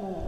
어.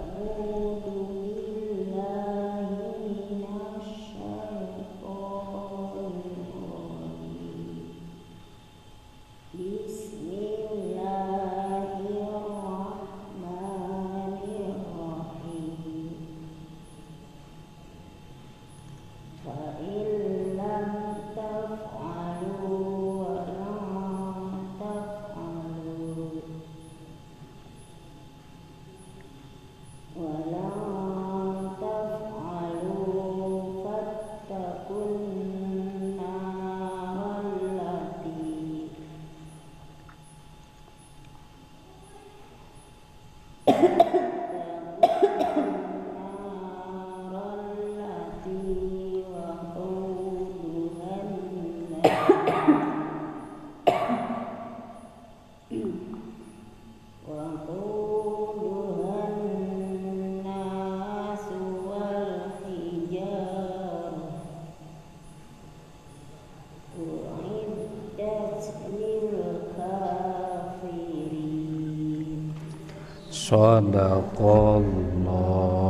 Sadaqallahul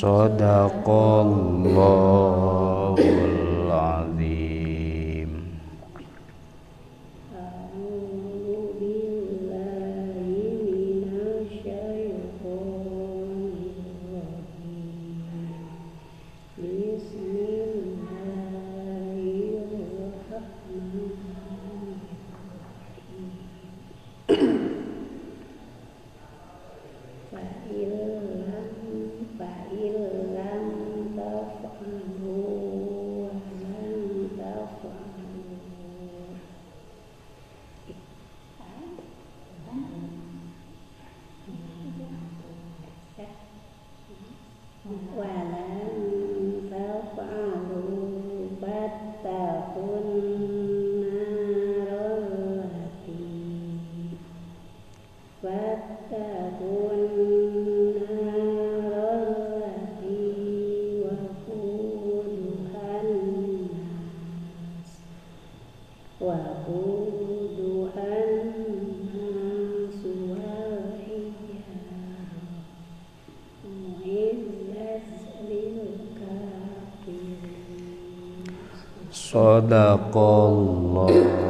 Sadaqallahul Sadaqallahul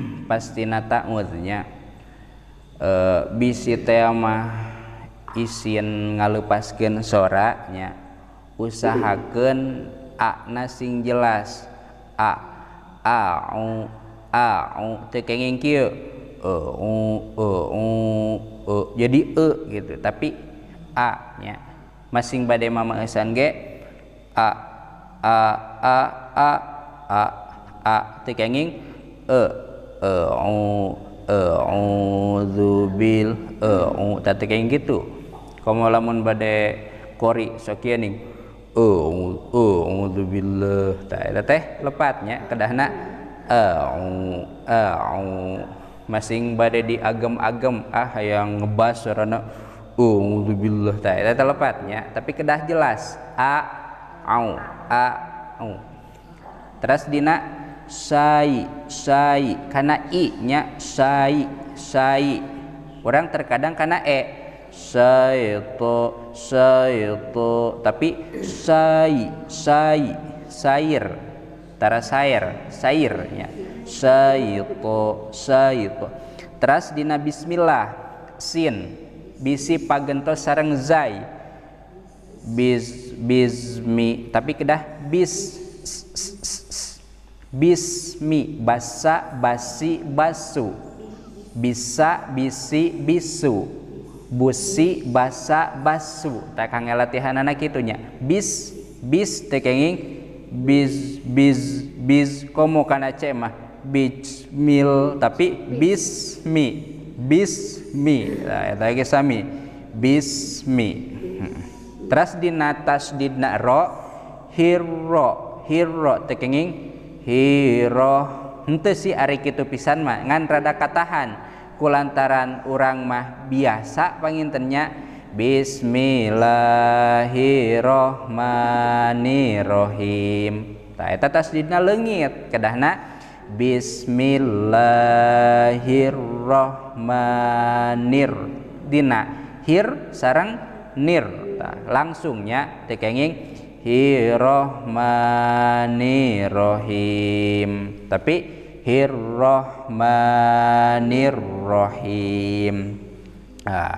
pastina ta'mudnya e, bisi teh mah isin ngalepaskeun soranya. Usahakeun a na sing jelas. A a u a u teu kenging kieu. E e e. Jadi e gitu. Tapi a nya masing bade mama esan ge a a a a a a teu kenging e u e bil e u teu kenging gitu komo lamun bade kori sok ieu ning. E e billah. Tah eta teh lepatnya kedahna. E e masing bade di agem-agem ah yang ngebas sarana billah. Tah eta teh lepatnya tapi kedah jelas. A au a au. Terus dina sai sai. Karena i nya sai sai. Orang terkadang karena e. Saito saito tapi sai sai. Sair. Tara sair sairnya saito saito terus dina bismillah. Sin. Bisi pagentos sareng zai. Bis bismi. Tapi kedah bis bismi basa basi basu. Bisa bisi bisu. Busi basa basu. Tak kangge latihan anak itunya. Bis bis tekenging bis bis bis komo kana cemah bismil tapi bismi. Bismi. Nah, ge sami. Bismi. Hmm. terus dina tasdidna ro hirro hirro tekenging hiro henteu sih ari kitu pisan mah ngan rada katahan. Kulantaran urang mah biasa pangintennya Bismillahirrohmanirrohim. Tah eta tasdidna leungit kedahna Bismillahirrohmanir. Dina hir sarang nir. Tah langsungnya tekenging Hirrohmanirrohim tapi Hirrohmanirrohim ah.